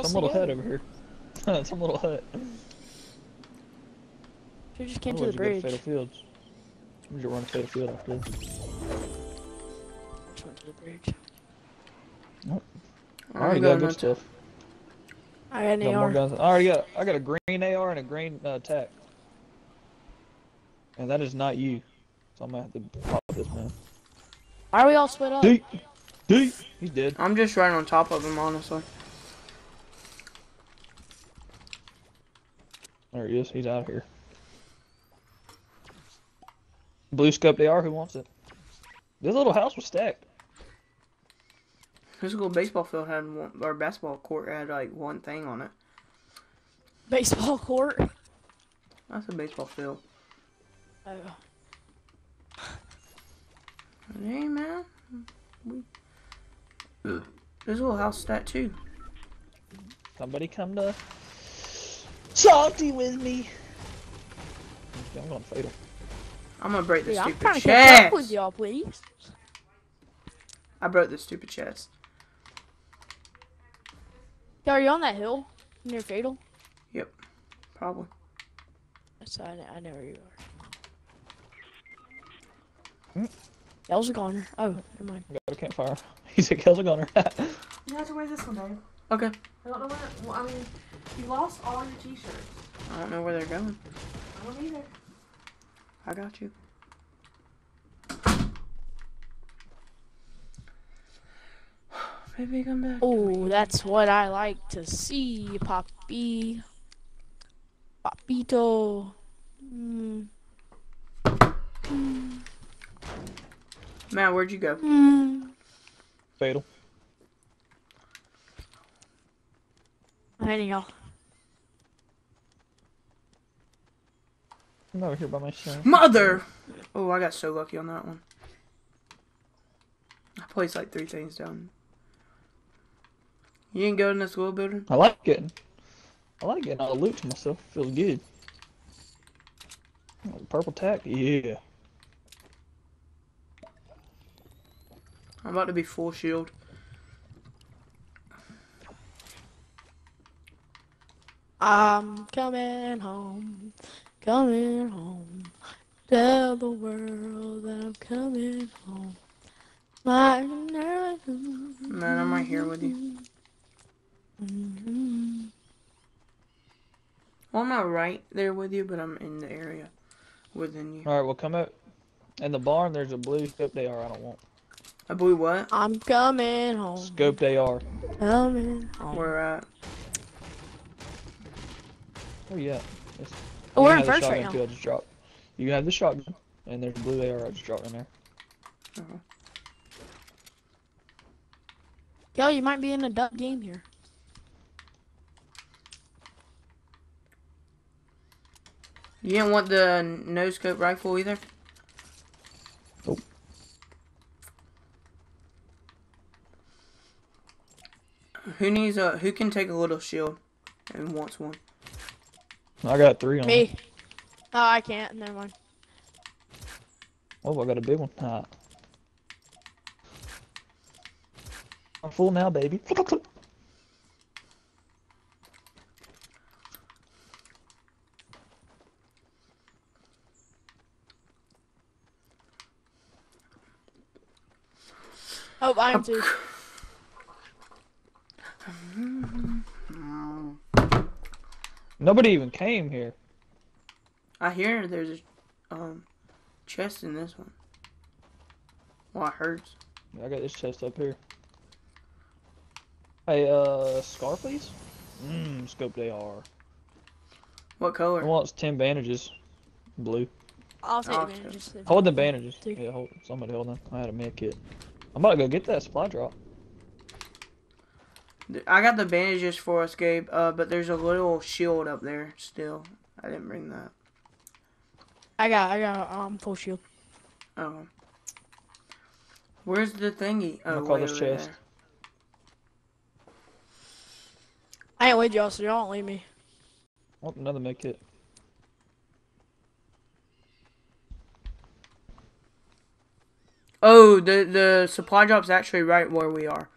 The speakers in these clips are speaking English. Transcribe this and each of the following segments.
else Some little go. hut over here. Some little hut. We just came to Otherwise the you go bridge. Fatal Fields. We should run to Fatal Field after this. Just went to the bridge. I already got good stuff. I got an Got more AR. guns. I already got. I got a green AR and a green uh, tac. And that is not you. So I'm gonna have to pop this man. Why are we all split up? Deep, deep. He's dead. I'm just right on top of him, honestly. There he is. He's out here. Blue scope they are. Who wants it? This little house was stacked. This little baseball field had one, or basketball court had like one thing on it. Baseball court. That's a baseball field. Oh. Hey man, we... this little house stat too. Somebody come to salty with me. Okay, I'm gonna fatal. I'm gonna break this Dude, I'm stupid trying to catch up with y'all, please. I broke this stupid chest. Yo, are you on that hill near Fatal? Yep, probably. That's I, I know where you are. That was a goner. Oh, never mind. Got a campfire. He's a kills a gunner. You have to wear this one, babe. Okay. I don't know where. Well, I mean, you lost all your t-shirts. I don't know where they're going. I don't either. I got you. Baby, come back. Oh, that's what I like to see, Poppy. Papito. Mm. Mm. Matt, where'd you go? Mm. fatal. Anyhow, I'm over here by my myself. Mother! Oh, I got so lucky on that one. I placed like three things down. You didn't go in this little building? I like getting. I like getting all the loot to myself. Feels good. Oh, purple tack. Yeah. I'm about to be full shield. I'm coming home, coming home. Tell the world that I'm coming home. My Man, I'm right here with you. Mm-hmm. Well, I'm not right there with you, but I'm in the area within you. All right, well come out. In the barn, there's a blue scope AR. I don't want. A blue what? I'm coming home. Scoped AR. Coming home. Where at? Oh yeah. It's, Oh, you we're in the first right now. I just dropped. You have the shotgun, and there's a blue AR I just dropped in there. Uh-huh. Yo, you might be in a duck game here. You didn't want the no scope rifle either? Nope. Who needs a? Who can take a little shield and wants one? I got three on. me. Me. Oh, I can't. Never mind. Oh, I got a big one. Ah. I'm full now, baby. Oh, I am too. Nobody even came here. I hear there's a um chest in this one. Well, it hurts. I got this chest up here. Hey, uh, scar, please. Mmm, scope they are. What color? I want ten bandages. Blue. I'll take Oh, advantage. if- Hold the bandages. Two. Yeah, hold. Somebody hold them. I had a med kit. I'm about to go get that supply drop. I got the bandages for us, Gabe. Uh, but there's a little shield up there still. I didn't bring that. I got, I got, um, full shield. Oh. Where's the thingy? I'm Oh, gonna call this chest. there. I ain't with y'all, so y'all don't leave me. Oh, another med kit. Oh, the the supply drop's actually right where we are.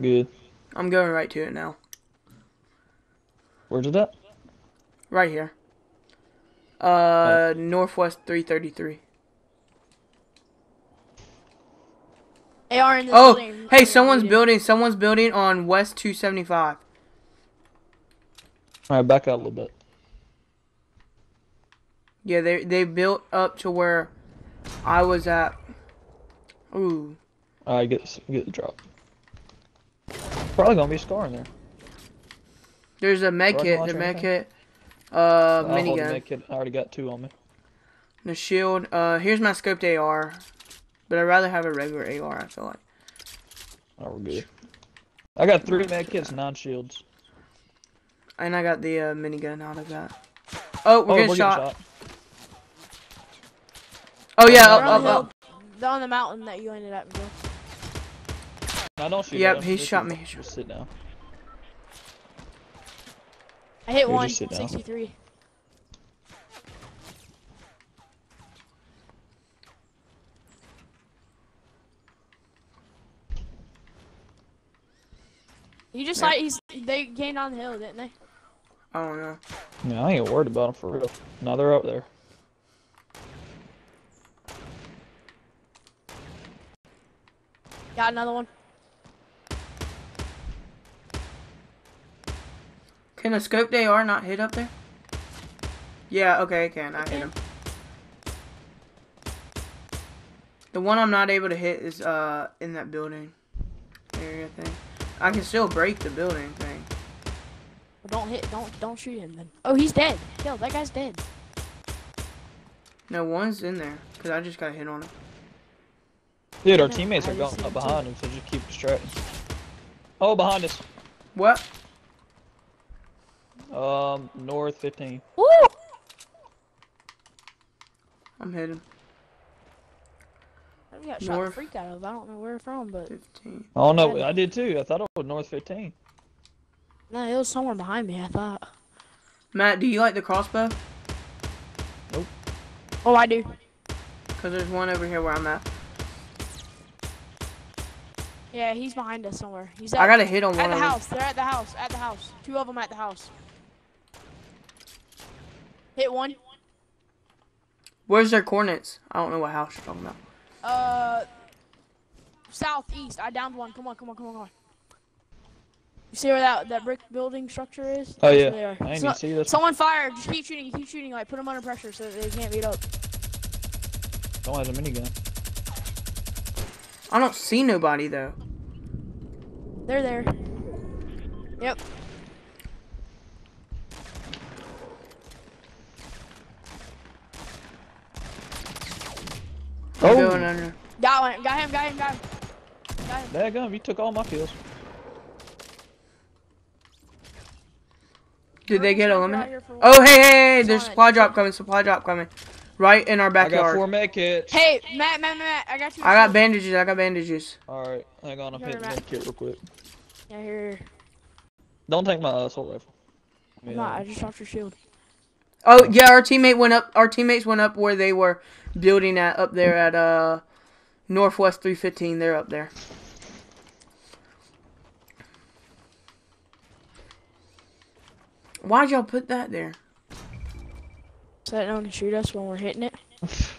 Good. I'm going right to it now. Where's it at? Right here. Uh, northwest 333. AR in this Oh, building. hey, someone's read building. Someone's building on West 275. All right, back out a little bit. Yeah, they they built up to where I was at. Ooh, All right, get get the drop. Probably gonna be a scar in there. there's a med kit. launcher The or med kit. Uh, I'll hold the minigun. med kit. I already got two on me. The shield. Uh, here's my scoped AR, but I'd rather have a regular AR. I feel like. Oh, we're good. I got three med kits, nine shields. And I got the uh, minigun out of that. Oh, we're oh, getting we're shot. getting shot. Oh yeah, They're up, on up, the up. They're on the mountain that you ended up with. No, don't shoot. Yep, he him. Shot me, Just sit down. I hit Here, one. just 63. You just Yeah. like he's they came down the hill, didn't they? I don't know. Yeah, I ain't worried about them for real. Now they're up there. Got another one. Can a scoped AR not hit up there? Yeah, okay, it can. I hit him. The one I'm not able to hit is uh in that building area thing. I can still break the building thing. Well, don't hit. Don't don't shoot him then. Oh, he's dead. Kill that guy's dead. No, one's in there because I just got hit on him. Dude, our teammates are going up behind him, so just keep distracting. Oh, behind us. What? Um, north 15. Woo! I'm hitting. I got shot North. freak out of. I don't know where from, but 15. Oh no, I did too. I thought it was north 15. no, it was somewhere behind me. I thought. Matt, do you like the crossbow? Nope. Oh, I do. Because there's one over here where I'm at. Yeah, he's behind us somewhere. He's at, I got a hit on at one the of them. house. They're at the house. At the house. Two of them at the house. Hit one. Where's their coordinates? I don't know what house you're talking about. Uh, southeast. I downed one. Come on, come on, come on, come on. You see where that that brick building structure is? Oh That's yeah, where they are. I ain't So- see this. someone fire. Just keep shooting. Keep shooting. Like put them under pressure so that they can't beat up. Don't have a minigun. I don't see nobody though. They're there. Yep. Oh, going under. Got one. Got him. Got him. Got him. Got him. that gun, you took all my kills. Did they get eliminated? here for one. Oh, hey, hey, hey, there's on supply drop coming, supply drop coming. Right in our backyard. I got four med kits. Hey, Matt, Matt, Matt, Matt, I got you. I got bandages, I got bandages. All right, hang on, I'm Here, hitting Matt. med kit real quick. Yeah, here. Don't take my assault rifle. I'm Yeah. not. I just dropped your shield. Oh, yeah, our teammate went up, our teammates went up where they were building at, up there at, uh, Northwest 315. They're up there. Why'd y'all put that there? So that no one can shoot us when we're hitting it.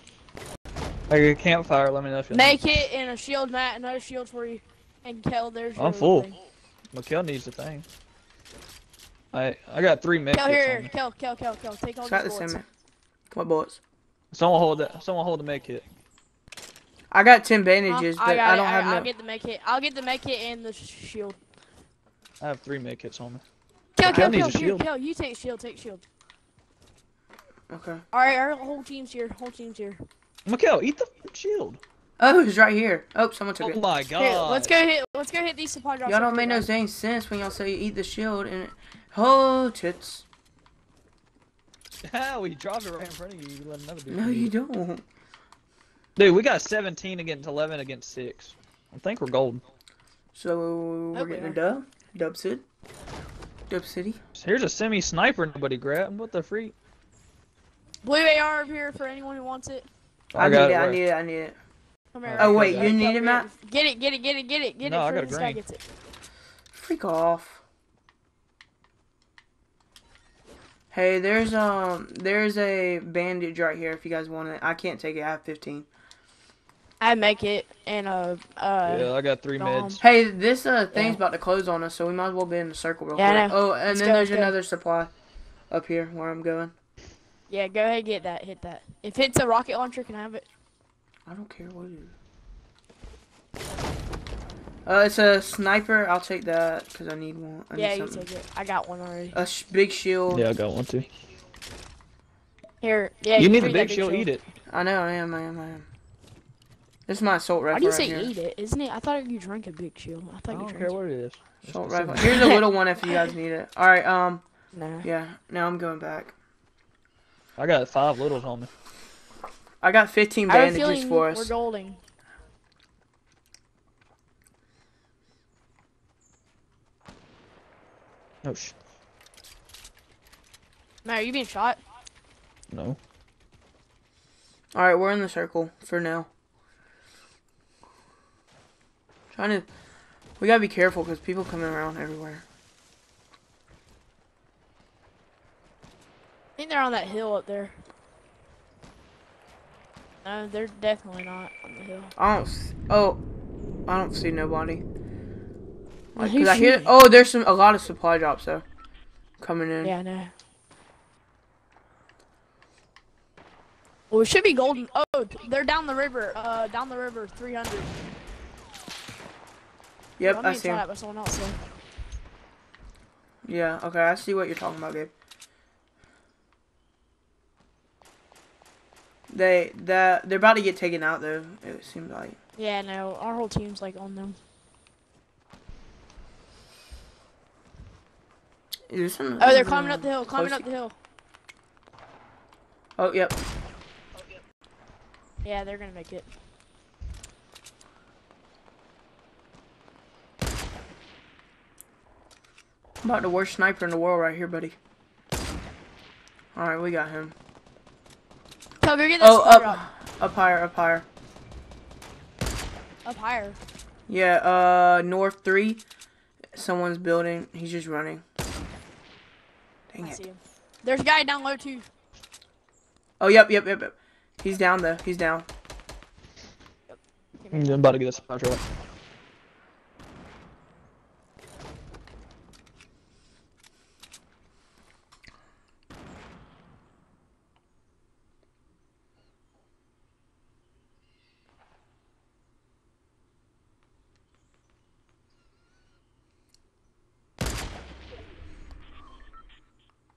I got a campfire. Let me know if you. Make it and a shield, Matt. Another shield for you. And Kel, there's I'm full. thing. Mikkel needs the thing. I I got three med Kel, here, on me. Kel, Kel, Kel, Kel. Take all Got these the bullets. Come on, bullets? Someone hold that. Someone hold the med kit. I got 10 bandages, I but got I don't I, have I'll get the med kit. I'll get the med kit and the shield. I have three med kits on me. Kel, a here, shield. Kel, you take shield, take shield. Okay. All right, our whole team's here. Whole team's here. Mikkel, eat the shield. Oh, it's right here. Oh, someone took Oh it. Oh my god. Here, let's go hit. Let's go hit these supply drops. Y'all don't make no here, dang sense when y'all say eat the shield and it... Oh, tits. Yeah, we dropped it right in front of you. You let another dude. No, eat you don't. Dude, we got 17 against 11 against six. I think we're golden. So, we're getting a dub? Dub City? Dub City? Here's a semi sniper nobody grabbed. What the freak? Blue AR over here for anyone who wants it. I, got need it, I need it, I need it. Come here. Oh, wait, you need it, here. Matt? Get it, get it, get it, get it, get No, it. I got a green. gets it. Freak off. Hey, there's um, there's a bandage right here if you guys want it. I can't take it. I have 15. I make it and uh uh. yeah, I got three Dom. meds. Hey, this uh thing's Yeah. about to close on us, so we might as well be in the circle real Yeah, I quick. know. Oh, and Let's then go, there's let's go. another supply up here where I'm going. Yeah, go ahead get that. Hit that. If it's a rocket launcher, can I have it? I don't care what it is. Uh, it's a sniper. I'll take that because I need one. I need yeah, you take it. I got one already. A sh- big shield. Yeah, I got one too. Here, yeah. you need the drink that big shield, eat it. I know. I am. I am. I am. This is my assault rifle. Why rifle do you right say here. eat it? Isn't it? I thought you drank a big shield. I I thought you don't drank. care what it is. Assault rifle. Here's a little one if you guys need it. All right. Um. Nah. Yeah. Now I'm going back. I got five littles on me. I got 15 I have a bandages feeling for we're us. golding. Oh sh. Matt, are you being shot? No. All right, we're in the circle for now. Trying to. We gotta be careful because people coming around everywhere. I think they're on that hill up there. No, they're definitely not on the hill. I don't. s- Oh, I don't see nobody. Like, 'cause I hear. Oh, there's some a lot of supply drops though, coming in. Yeah, I know. Well, we should be golden. Oh, they're down the river. Uh, down the river, 300. Yep, I see shot 'em. at by someone else. Yeah. Okay, I see what you're talking about, Gabe. They that they're about to get taken out though. It seems like. Yeah, no, our whole team's like on them. Is there some- Oh, they're climbing up the hill, climbing up the hill. Oh, yep. Yeah, they're gonna make it. About the worst sniper in the world right here, buddy. All right, we got him. Tell go get that Oh, up, up higher, up higher. Up higher. Yeah, uh, north three. Someone's building. He's just running. Dang I it. see him. There's a guy down low too. Oh, yep, yep, yep, yep. He's down though. He's down. I'm about to get this supply truck.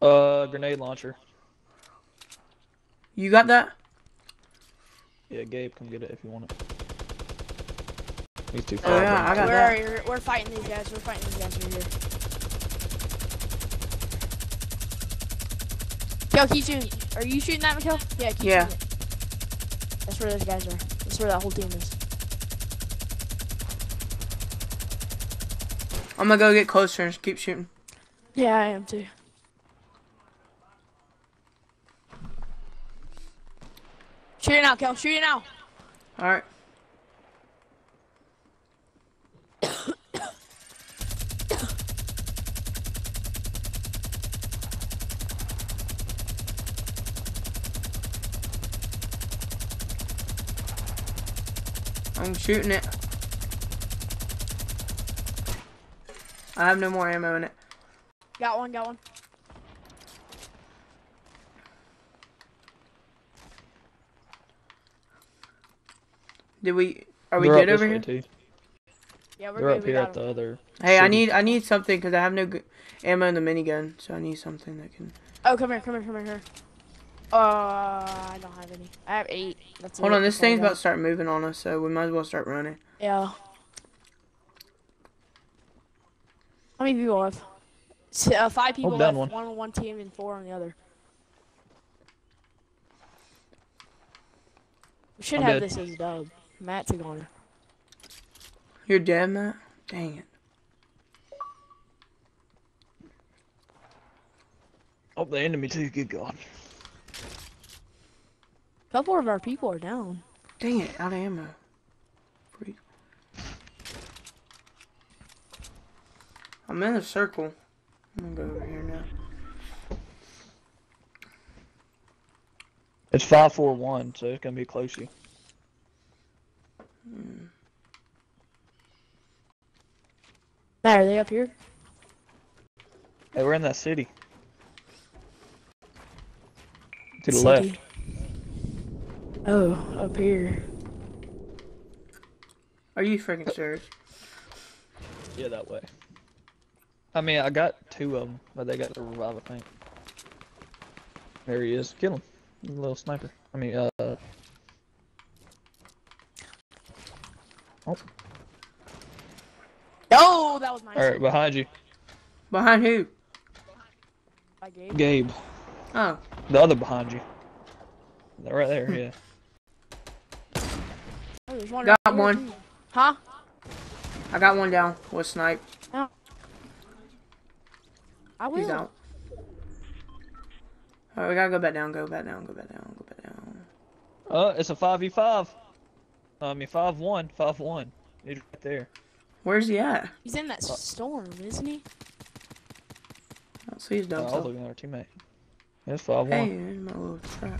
Uh, grenade launcher. You got that? Yeah, Gabe, come get it if you want it. He's too Oh, far. yeah, I got We're, that. we're fighting these guys. We're fighting these guys over here. Kel, keep shooting. Are you shooting that, Mikkel? Yeah, keep Yeah. shooting it. That's where those guys are. That's where that whole team is. I'm gonna go get closer and keep shooting. Yeah, I am too. Shoot it now, Kel. Shoot it now. All right. I'm shooting it. I have no more ammo in it. Got one, got one. Did we? Are we They're good over here? Too. Yeah, we're They're good. up We here got at the other. Hey, I need I need something because I have no g- ammo in the minigun, so I need something that can. Oh, come here, come here, come here, here. Uh, I don't have any. I have eight. That's Hold on, this That's all I thing's got. about to start moving on us, so we might as well start running. Yeah. How many people have? S- Uh, five people down left. one. One on one team and four on the other. We should I'm have dead. this as a dub. Matt took on her. You're dead, Matt. Dang it. Oh, the enemy too. Good God. A couple of our people are down. Dang it, out of ammo. Freak. I'm in a circle. I'm gonna go over here now. It's five four one, so it's gonna be close. to You. Matt, are they up here? Hey, we're in that city. To the left. Oh, up here. Are you freaking serious? Yeah, that way. I mean, I got two of them, but they got the revive, I think. There he is. Kill him. Little sniper. I mean, uh. Oh, Oh, that was nice. alright, behind you. Behind who? By Gabe. Gabe. Oh, The other behind you. They're right there, yeah. Oh, there's one Got right one. too. Huh? I got one down with snipe. I will. He's out. Alright, we gotta go back down, go back down, go back down, go back down. Uh, it's a 5v5. I mean, 5-1, 5-1. He's right there. Where's he at? He's in that storm, isn't he? I don't see his Oh, dumb I was looking at our teammate. It's 5-1. Hey, my little trap.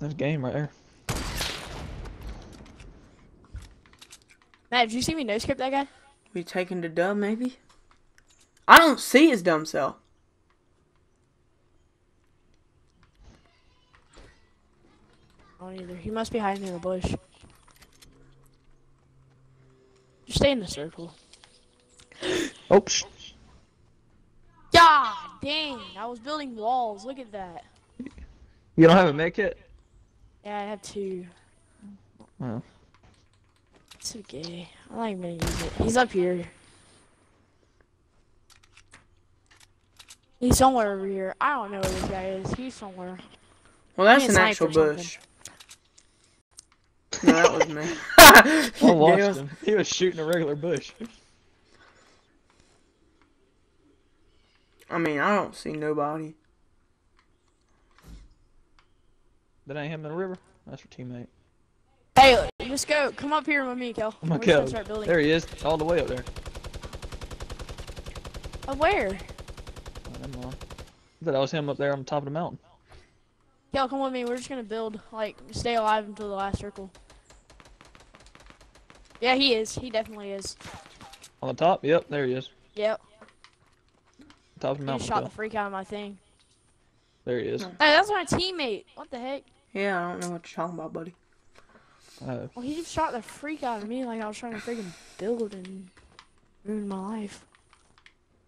That's game right there. Matt, did you see me no script that guy? We taking the dub, maybe? I don't see his dumb cell. I don't either. He must be hiding in a bush. Just stay in the circle. Oops. God dang! I was building walls. Look at that. You don't have a med kit? Yeah, I have two. Oh. It's okay. I'm not even gonna use it. He's up here. He's somewhere over here. I don't know where this guy is. He's somewhere. Well, that's an actual sniper or bush. No, that was me. I watched Daniel's- him. He was shooting a regular bush. I mean, I don't see nobody. That ain't him in the river. That's your teammate. Hey, just go. Come up here with me, Kel. Oh my gonna god. start building. There he is. All the way up there. Uh, where? Oh. I thought that was him up there on the top of the mountain. Kel, come with me. We're just gonna build. Like, stay alive until the last circle. Yeah, he is. He definitely is. On the top? Yep, there he is. Yep. Top of the mountain. just shot the freak out of my thing. There he is. Hmm. Hey, that's my teammate. What the heck? Yeah, I don't know what you're talking about, buddy. Oh. Well, he just shot the freak out of me like I was trying to freaking build and ruin my life.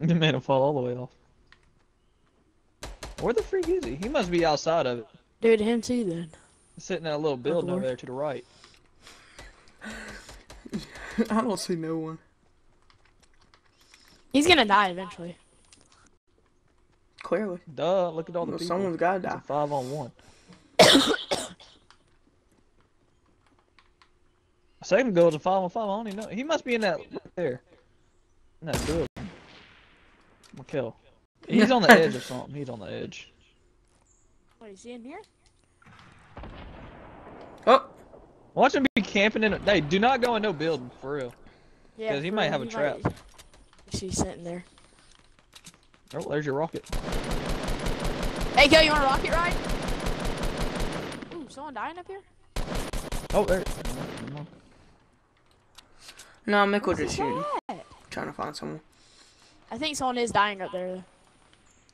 You made him fall all the way off. Where the freak is he? He must be outside of it. Dude, him too, then. Sitting in a little building over there to the right. I don't see no one. He's gonna die eventually. Clearly. Duh, look at all the Well, people. someone's gotta die. five on one. a second ago it was a five on five. I don't even know. He must be in that right there. In that building. Mikkel. He's on the edge or something. He's on the edge. What is he in here? Oh, Watch him be camping in a hey, do not go in no building, for real. Yeah. Because he might real, have a trap. might- She's sitting there. Oh, there's your rocket. Hey, Kel, you want a rocket ride? Ooh, someone dying up here? Oh, there. No, Mick was just shooting. that? Trying to find someone. I think someone is dying up there.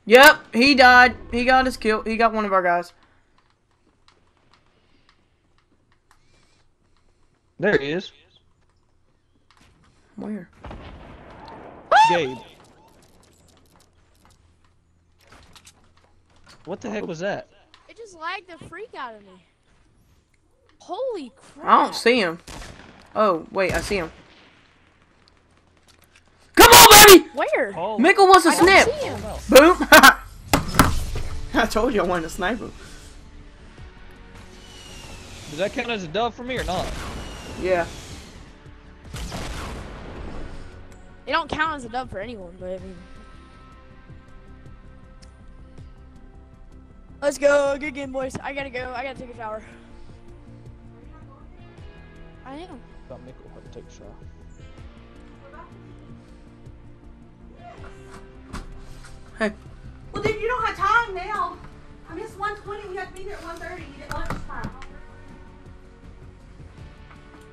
Yep, he died. He got his kill. He got one of our guys. There he is. Where? Gabe. What the heck was that? It just lagged the freak out of me. Holy crap. I don't see him. Oh, wait, I see him. Come on, baby! Where? Oh, Mickle wants a I don't snip. see him. Boom. I told you I wanted a sniper. Does that count as a dub for me or not? Yeah. It don't count as a dub for anyone, but I mean. Let's go. Good game, boys. I gotta go. I gotta take a shower. I am. Thought Mick would have to take a shot. Hey. Well, dude, you don't have time now. I missed 120. We have to be there at 130.